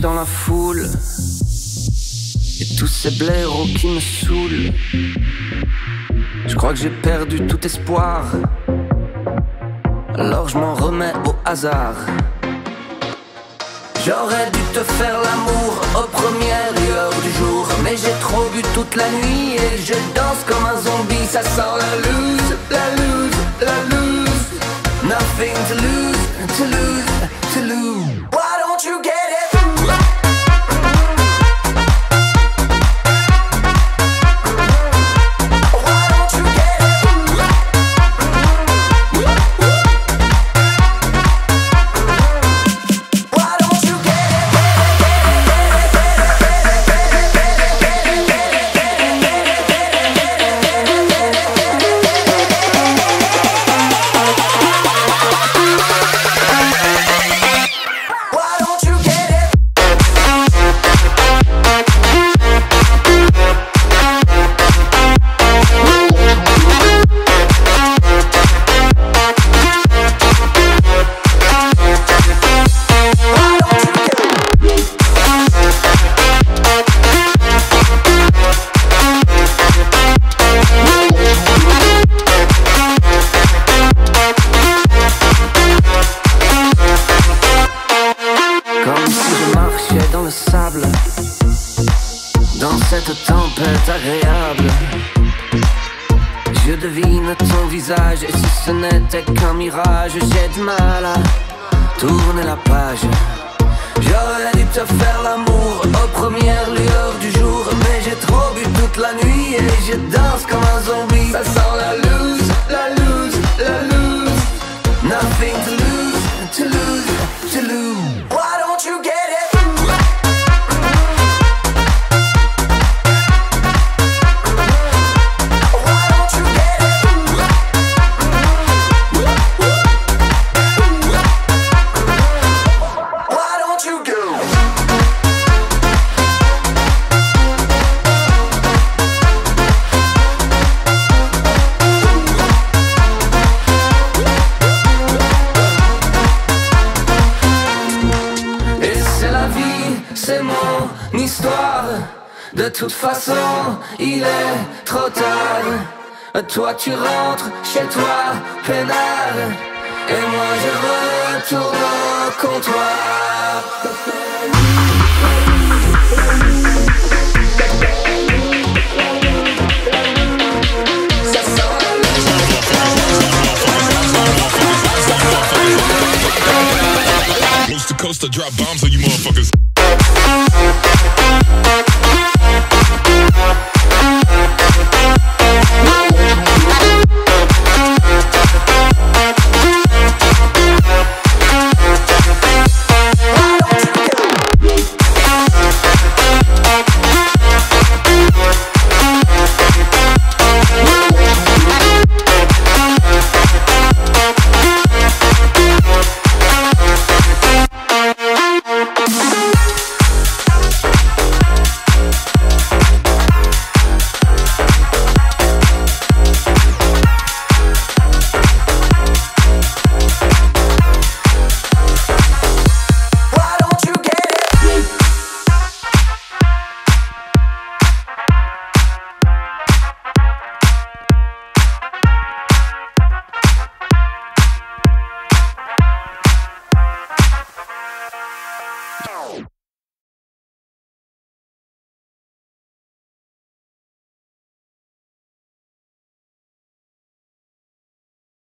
dans la foule. Et tous ces blaireaux qui me saoulent. Je crois que j'ai perdu tout espoir. Alors je m'en remets au hasard. J'aurais dû te faire l'amour aux premières lueurs du jour Mais j'ai trop bu toute la nuit et je danse comme un zombie Ça sent la loose, la loose, la loose Nothing to lose, to lose, cette tempête agréable. Je devine ton visage Et si ce n'était qu'un mirage J'ai du mal à tourner la page. J'aurais dû te faire l'amour Aux premières lueurs du jour Mais j'ai trop bu toute la nuit Et je danse comme un zombie. Ça sent la De toute façon, il est trop tard. Toi, tu rentres chez toi, peinard. Et moi, je retourne au comptoir. To drop bombs on you motherfuckers.